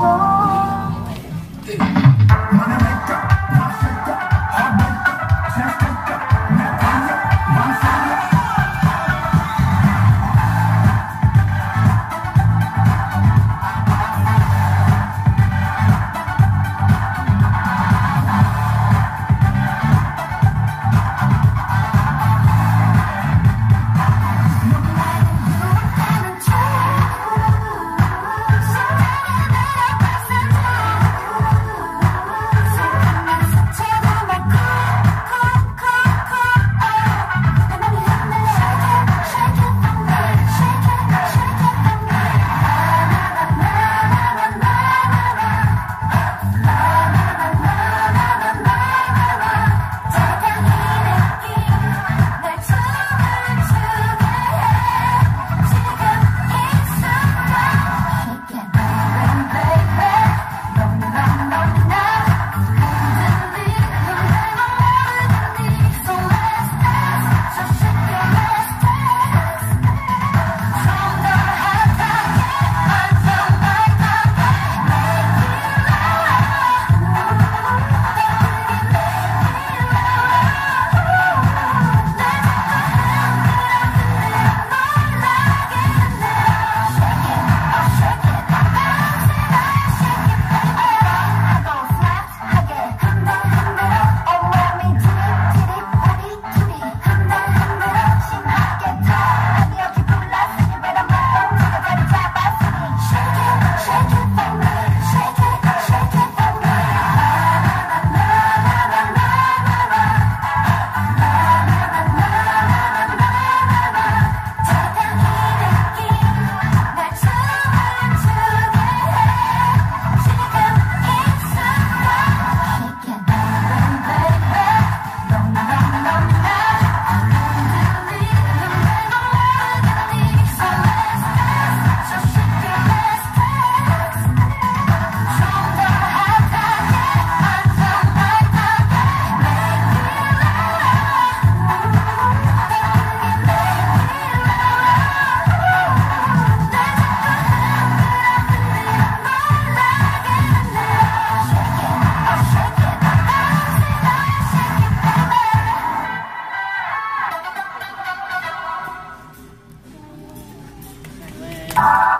我。Ah!